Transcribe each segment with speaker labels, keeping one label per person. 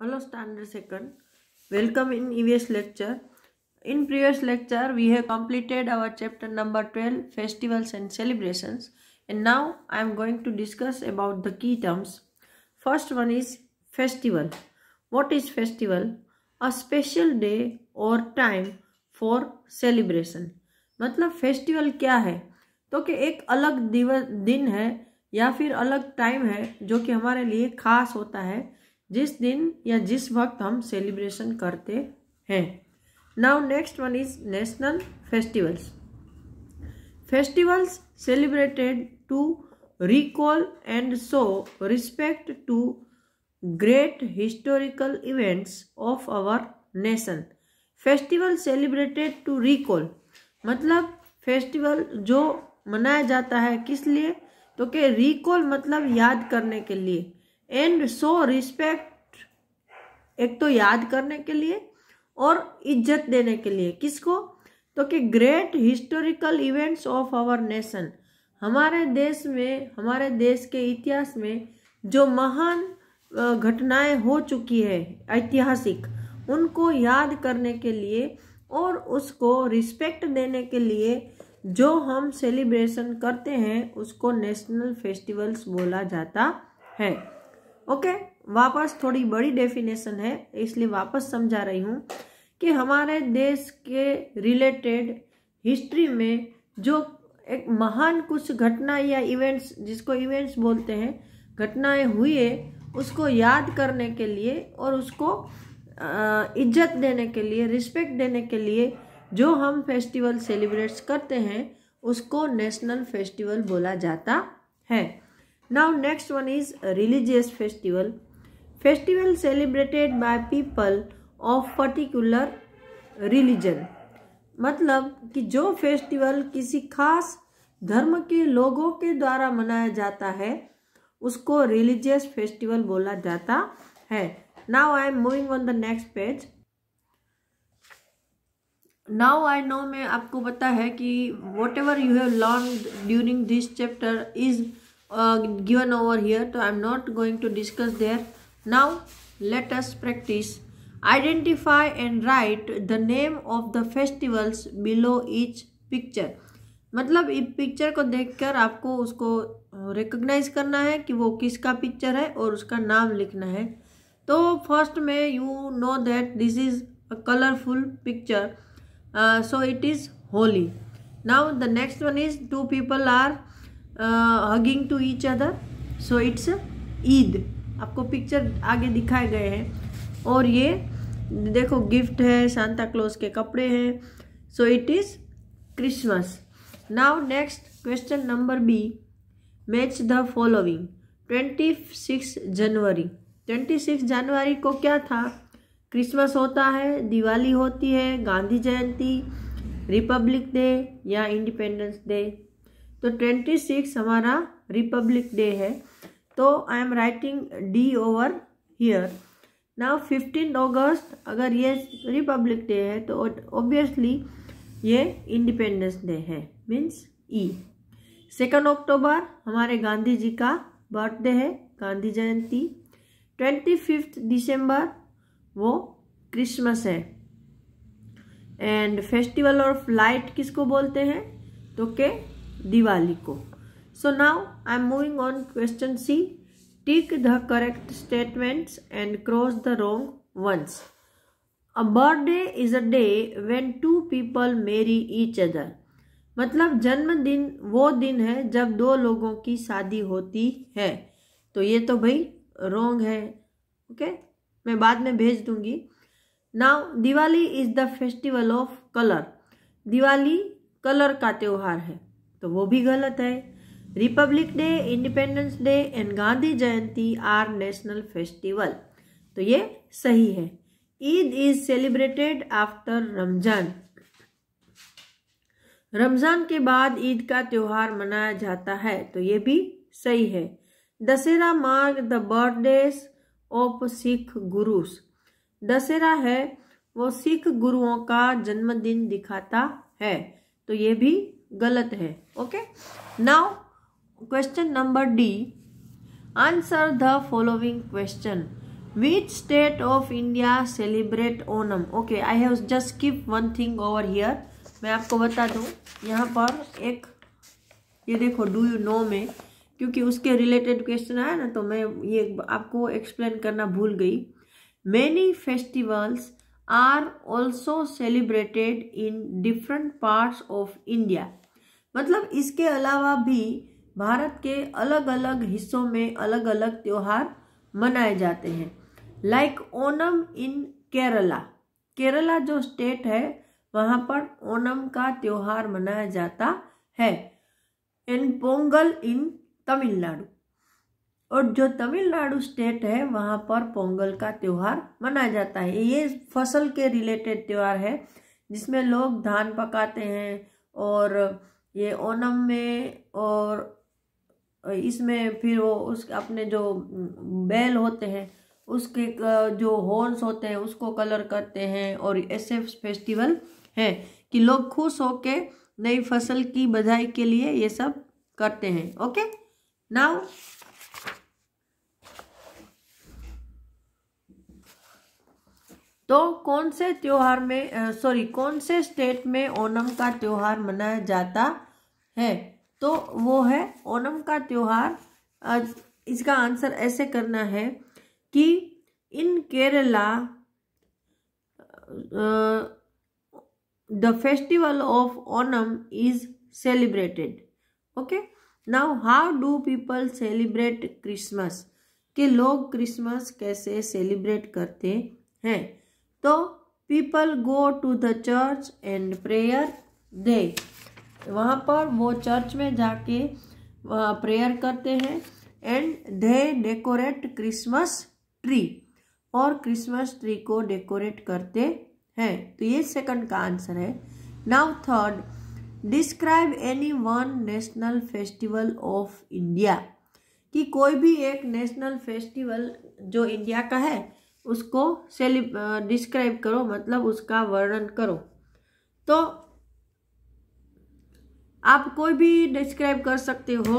Speaker 1: Hello standard second. Welcome in EVS lecture. In previous lecture we have completed our chapter number 12 festivals and celebrations and now I am going to discuss about the key terms. First one is festival. What is festival? A special day or time for celebration. मतलब festival क्या है तो कि एक अलग दिवस दिन है या फिर अलग टाइम है जो कि हमारे लिए खास होता है जिस दिन या जिस वक्त हम सेलिब्रेशन करते हैं। Now next one is national festivals festivals celebrated to recall and show respect to great historical events of our nation. Festival celebrated to recall मतलब फेस्टिवल जो मनाया जाता है किस लिए? तो के रिकॉल मतलब याद करने के लिए। एंड शो रिस्पेक्ट एक तो याद करने के लिए और इज़्ज़त देने के लिए। किसको? तो कि great historical events of our nation हमारे देश में, हमारे देश के इतिहास में जो महान घटनाएँ हो चुकी है, ऐतिहासिक, उनको याद करने के लिए और उसको रिस्पेक्ट देने के लिए जो हम सेलिब्रेशन करते हैं, उसको नेशनल फेस्टिवल्स बोला जाता है। ओके वापस थोड़ी बड़ी डेफिनेशन है, इसलिए वापस समझा रही हूँ कि हमारे देश के रिलेटेड हिस्ट्री में जो एक महान कुछ घटना या इवेंट्स जिसको इवेंट्स बोलते हैं, घटनाएँ हुई है, उसको याद करने के लिए और उसको इज़्ज़त देने के लिए रिस्पेक्ट देने के लिए जो हम फेस्टिवल सेलिब्रेट्स करते हैं, उसको नेशनल फेस्टिवल बोला जाता है। Now next one is religious festival festival celebrated by people of particular religion मतलब कि जो फेस्टिवल किसी खास धर्म के लोगों के द्वारा मनाया जाता है, उसको रिलीजियस फेस्टिवल बोला जाता है। Now I am moving on the next page now I know में आपको पता है कि whatever you have learn during this chapter is given over here तो I am not going to discuss there now let us practise identify and write the name of the festivals below each picture मतलब इस picture को देखकर आपको उसको recognise करना है कि वो किसका पिक्चर है और उसका नाम लिखना है। तो फ़र्स्ट में you know that this is a colourful picture so it is Holi now the next one is two people are hugging to each other so it's Eid आपको पिक्चर आगे दिखाए गए हैं। और ये, देखो गिफ्ट है सांता क्लोज के कपड़े हैं। So it is Christmas now next question number B match the following twenty six January twenty six January को क्या था? क्रिसमस होता है, दिवाली होती है, गांधी जयंती रिपब्लिक डे या इंडिपेंडेंस डे तो ट्वेंटी सिक्स हमारा रिपब्लिक डे है। तो I am writing D over here now fifteen August अगर ये रिपब्लिक डे है तो ऑब्वियसली ये इंडिपेंडेंस डे है मीन्स ई सेकेंड अक्टूबर हमारे गांधी जी का बर्थडे है, Gandhi Jayanti. Twenty fifth December वो क्रिसमस है। एंड फेस्टिवल ऑफ़ लाइट किसको बोलते हैं? तो के दिवाली को। So now I am moving on question C Tick the correct statements and cross the wrong ones. A birthday is a day when two people marry each other. मतलब जन्मदिन वो दिन है जब दो लोगों की शादी होती है। तो ये तो भाई रोंग है। Okay okay? मैं बाद में भेज दूँगी। Now Diwali is the festival of colour Diwali colour का त्यौहार है। तो वो भी गलत है। Republic day independence day and Gandhi Jayanti are national festival तो ये सही है। Eid is celebrated after Ramzan Ramzan के बाद ईद का त्योहार मनाया जाता है तो ये भी सही है। Dussehra marks the birthdays of Sikh gurus Dussehra है, वो सिख गुरुओं का जन्मदिन दिखाता है तो ये भी गलत है okay now question number D answer the following question which state of india celebrate onam? Okay, i have just skip one thing over here. मैं आपको बता दूँ, यहाँ पर एक, ये देखो डू यू नो में, क्योंकि उसके रिलेटेड क्वेश्चन आया ना तो मैं ये आपको एक्सप्लेन करना भूल गई। Many festivals are also celebrated in different parts of India मतलब इसके अलावा भी भारत के अलग अलग हिस्सों में अलग अलग त्योहार मनाए जाते हैं। लाइक ओनम इन केरला केरला जो स्टेट है, वहाँ पर ओनम का त्योहार मनाया जाता है। इन पोंगल इन तमिलनाडु और जो तमिलनाडु स्टेट है, वहाँ पर पोंगल का त्यौहार मनाया जाता है। ये फ़सल के रिलेटेड त्यौहार है, जिसमें लोग धान पकाते हैं और ये ओनम में और इसमें फिर वो उस अपने जो बैल होते हैं, उसके जो हॉर्न्स होते हैं, उसको कलर करते हैं और ऐसे फेस्टिवल है कि लोग खुश होके नई फ़सल की बधाई के लिए ये सब करते हैं। ओके नाउ तो कौन से त्योहार में सॉरी कौन से स्टेट में ओनम का त्योहार मनाया जाता है? तो वो है ओनम का त्योहार। इसका आंसर ऐसे करना है कि in Kerala the festival of Onam is celebrated okay now how do people celebrate Christmas कि लोग क्रिसमस कैसे सेलिब्रेट करते हैं? तो people go to the church and prayer they वहाँ पर वो चर्च में जाके प्रेयर करते हैं and they decorate Christmas tree और क्रिसमस ट्री को डेकोरेट करते हैं। तो ये सेकंड का आंसर है। Now third describe any one national festival of India कि कोई भी एक नेशनल फेस्टिवल जो इंडिया का है उसको सेलिब डिस्क्राइब करो मतलब उसका वर्णन करो। तो आप कोई भी डिस्क्राइब कर सकते हो।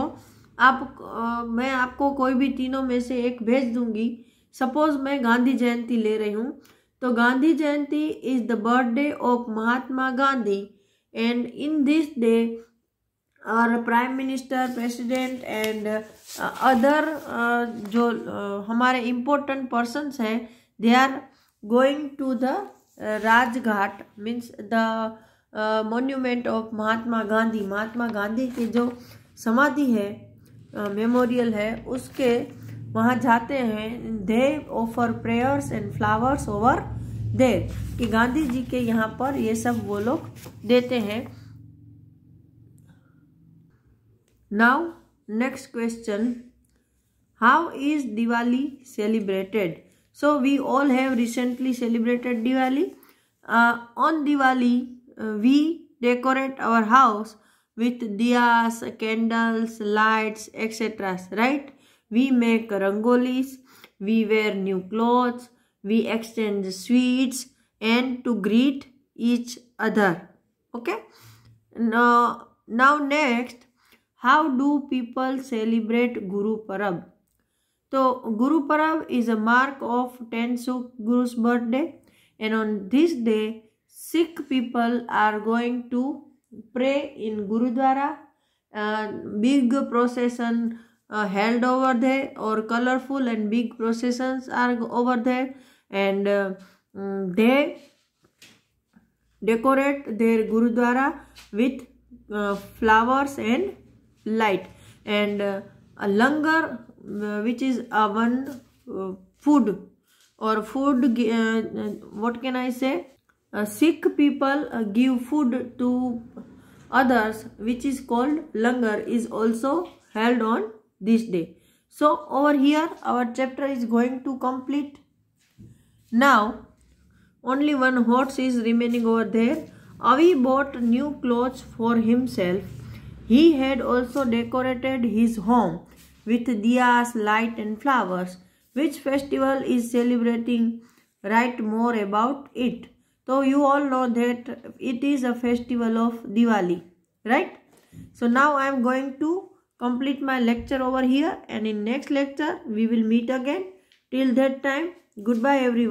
Speaker 1: आप आ, मैं आपको कोई भी तीनों में से एक भेज दूँगी। सपोज़ मैं गांधी जयंती ले रही हूँ। तो Gandhi Jayanti is the birthday of Mahatma Gandhi and in this day our prime minister president and other जो हमारे इम्पोर्टेंट पर्सनस हैं they are going to the uh, Rajghat means the uh, monument of Mahatma Gandhi Mahatma Gandhi की जो समाधि है memorial uh, है उसके वहाँ जाते हैं they offer prayers and flowers over they कि गांधी जी के यहाँ पर ये सब वो लोग देते हैं। Now next question how is Diwali celebrated So we all have recently celebrated Diwali. Uh, on Diwali, uh, we decorate our house with diyas, candles, lights, etc. Right? We make rangolis, we wear new clothes, we exchange sweets and to greet each other. Okay? Now, now next, how do people celebrate Guru Parab? So guru parab is a mark of 10 Sukh guru's birthday. And on this day sikh people are going to pray in gurudwara. Uh, big procession uh, held over there or colorful and big processions are over there. And uh, mm, they decorate their gurudwara with uh, flowers and light. And uh, a langar which is one uh, food. Or food uh, what can i say? Uh, sikh people uh, give food to others which is called langar is also held on this day. So over here our chapter is going to complete. Now, only one horse is remaining over there. Avi bought new clothes for himself. He had also decorated his home with diyas, light and flowers. Which festival is celebrating? Write more about it. So you all know that it is a festival of Diwali, right? So now I am going to complete my lecture over here and in next lecture we will meet again. Till that time goodbye everyone